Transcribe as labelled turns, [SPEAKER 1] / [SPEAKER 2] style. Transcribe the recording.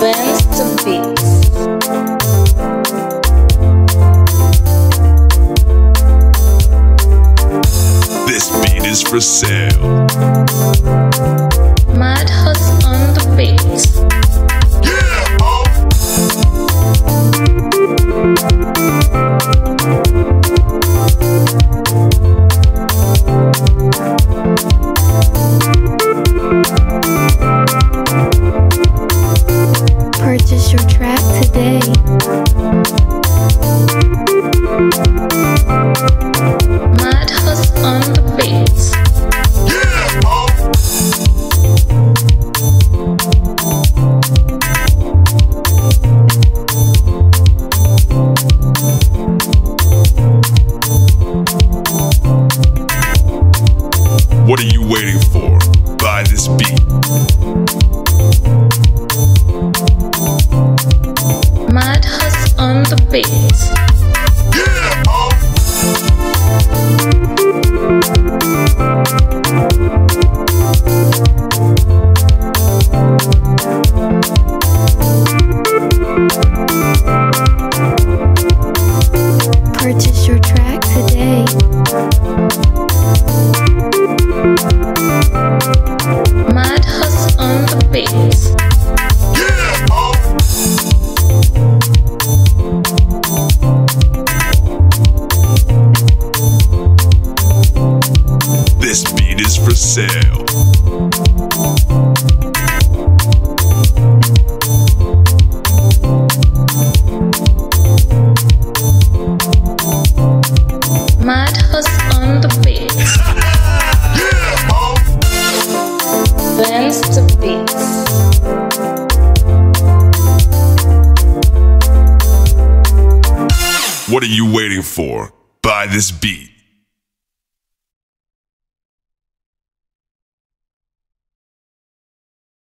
[SPEAKER 1] Dance to beats.
[SPEAKER 2] This beat is for sale.
[SPEAKER 1] Madhouse on the beats.
[SPEAKER 3] Purchase
[SPEAKER 1] oh.
[SPEAKER 2] What are you waiting for? Buy this beat.
[SPEAKER 1] Madhouse on the beats.
[SPEAKER 3] Purchase
[SPEAKER 1] oh.
[SPEAKER 2] This beat is for sale.
[SPEAKER 1] Dance to beats.
[SPEAKER 2] What are you waiting for? Buy this beat.